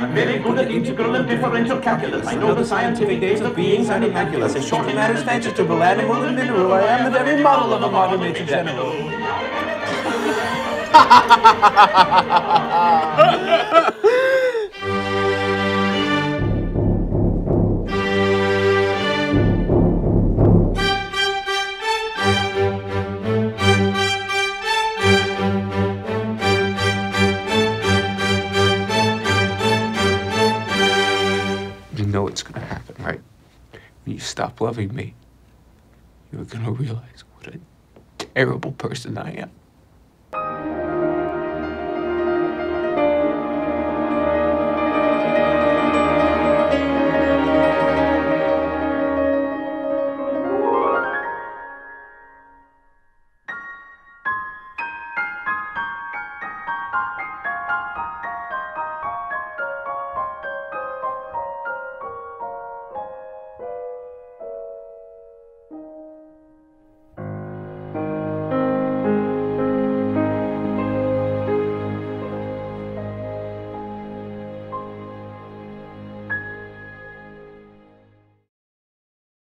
I'm very good at integral and differential calculus. I know the scientific names of beings animalculous. In short matters, vegetable, animal, and mineral, I am the very model of a modern major general. know it's gonna happen, right? When you stop loving me, you're gonna realize what a terrible person I am.